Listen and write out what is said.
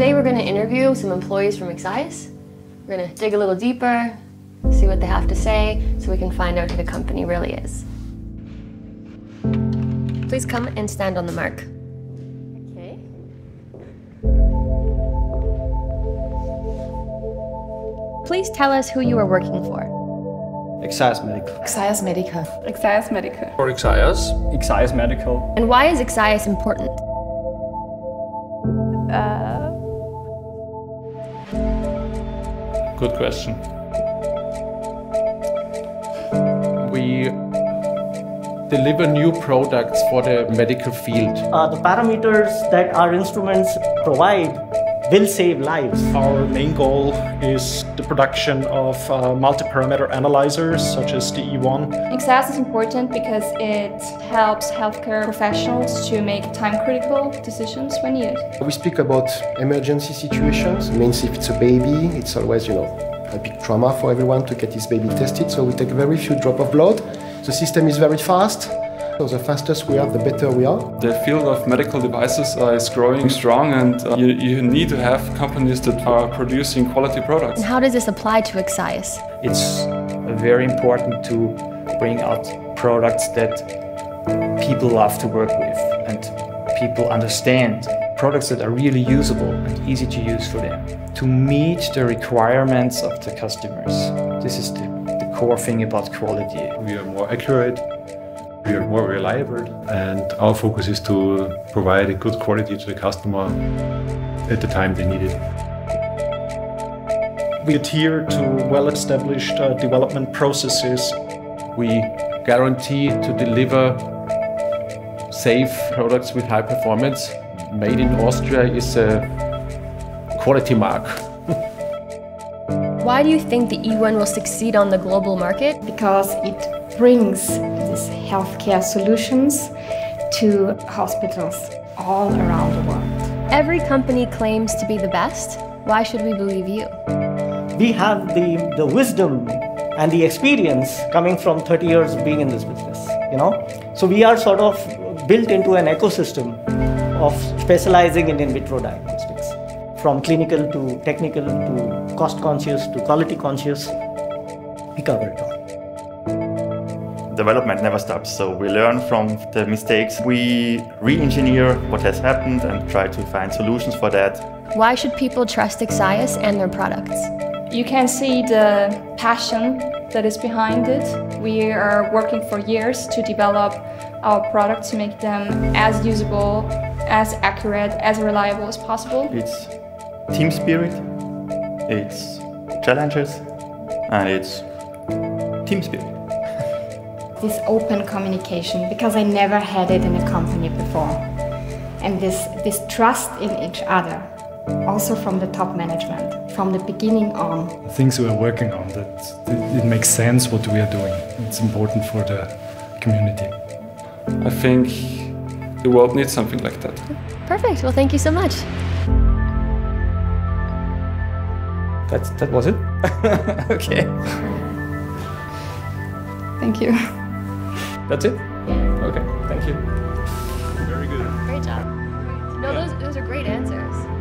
Today we're going to interview some employees from EXIAS. We're going to dig a little deeper, see what they have to say, so we can find out who the company really is. Please come and stand on the mark. Okay. Please tell us who you are working for. EXIAS Medical. EXIAS Medical. EXIAS Medical. For EXIAS. EXIAS Medical. And why is EXIAS important? Uh, Good question. We deliver new products for the medical field. Uh, the parameters that our instruments provide will save lives. Our main goal is the production of uh, multi-parameter analyzers such as the E1. EXIAS is important because it helps healthcare professionals to make time-critical decisions when needed. We speak about emergency situations. It means if it's a baby, it's always, you know, a big trauma for everyone to get his baby tested. So we take very few drop of blood. The system is very fast. So the fastest we are, the better we are. The field of medical devices uh, is growing strong and uh, you, you, need to have companies that are producing quality products. And how does this apply to EXIAS? It's very important to bring out products that people love to work with and people understand. Products that are really usable and easy to use for them. To meet the requirements of the customers. This is the, the core thing about quality. We are more accurate we are more reliable and our focus is to provide a good quality to the customer at the time they need it. We adhere to well-established uh, development processes. We guarantee to deliver safe products with high performance. Made in Austria is a quality mark. Why do you think the E1 will succeed on the global market? Because it brings these healthcare solutions to hospitals all around the world. Every company claims to be the best. Why should we believe you? We have the, the wisdom and the experience coming from 30 years of being in this business, you know? So we are sort of built into an ecosystem of specializing in in vitro diagnostics. From clinical to technical to cost conscious to quality conscious, we cover it all development never stops. So we learn from the mistakes. We re-engineer what has happened and try to find solutions for that. Why should people trust EXIAS and their products? You can see the passion that is behind it. We are working for years to develop our products to make them as usable, as accurate, as reliable as possible. It's team spirit, it's challenges, and it's team spirit this open communication because I never had it in a company before. And this, this trust in each other, also from the top management, from the beginning on. Things we are working on, that it makes sense what we are doing. It's important for the community. I think the world needs something like that. Perfect. Well, thank you so much. That's, that was it? okay. Thank you. That's it? Yeah. Okay, thank you. Very good. Great job. No, those, those are great answers.